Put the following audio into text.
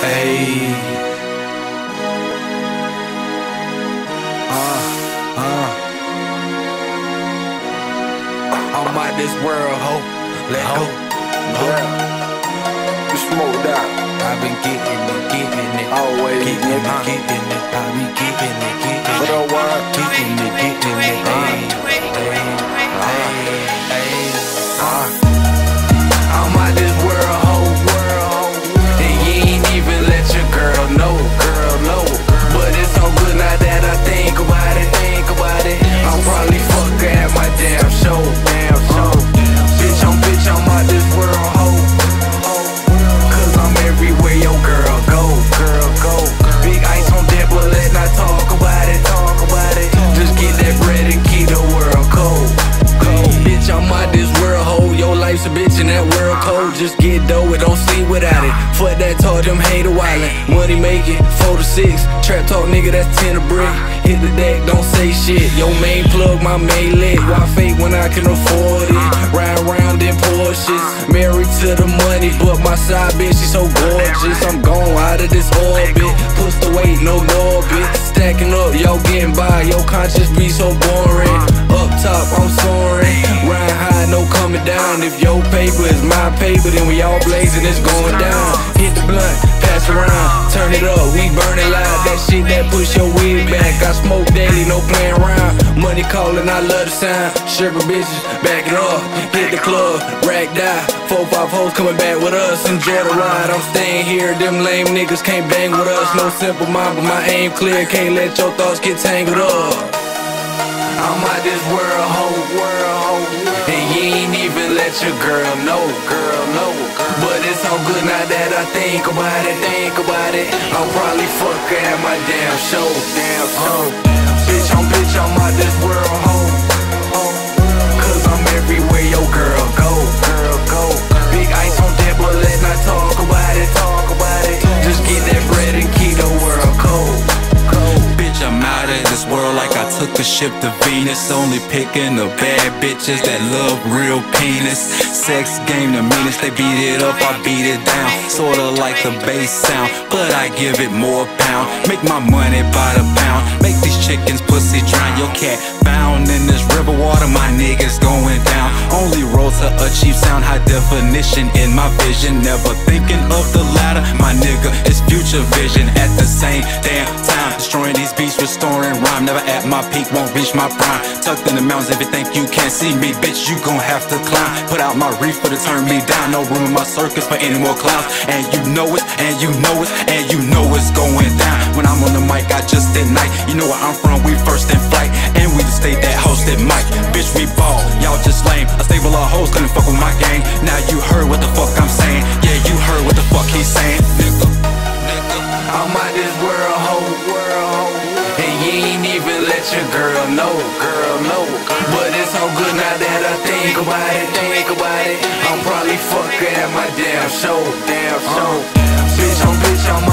Hey. Uh, uh. I'm out this world, ho. Let go. Yeah. You smoked out. I've been getting it, getting it. Always, Getting it, getting it. I be cold. Just get dough, it don't sleep without it. Fuck that talk, them hate a wildin'. Money making, four to six. Trap talk, nigga, that's ten a brick. Hit the deck, don't say shit. Your main plug, my main leg. Why fake when I can afford it? Ride around in Porsches. Married to the money, but my side bitch, she so gorgeous. I'm gone out of this orbit. Push the weight, no orbit. Stacking up, y'all getting by. Your conscience be so boring. Down. If your paper is my paper, then we all blazing, it's going down. Hit the blunt, pass around, turn it up, we burn it loud. That shit that push your wig back. I smoke daily, no playing around. Money calling, I love the sound. Sugar bitches, back it up. Hit the club, rack die. Four, five hoes coming back with us. Enjoy the ride, I'm staying here. Them lame niggas can't bang with us. No simple mind, but my aim clear. Can't let your thoughts get tangled up. Your girl know, girl, know. But it's all good now that I think about it, think about it. I'll probably fuck her at my damn show, damn show. Bitch, this world like I took a ship to Venus. Only picking the bad bitches that love real penis. Sex game the meanest, they beat it up, I beat it down. Sorta like the bass sound, but I give it more pound. Make my money by the chickens pussy drown. Your cat found in this river water, my niggas going down. Only roll to a cheap sound, high definition in my vision. Never thinking of the ladder, my nigga. It's future vision at the same damn time. Destroying these beats, restoring rhyme. Never at my peak, won't reach my prime. Tucked in the mountains, if you think you can't see me, bitch, you gon' have to climb. Put out my reef for to turn me down. No room in my circus for any more clowns. And you know it, and you know it, and you know it's going down. I'm out this world, whole world. And you ain't even let your girl know, girl, know. But it's all good now that I think about it, think about it. I'm probably fuck her at my damn show, damn show. Bitch, I'm bitch, I'm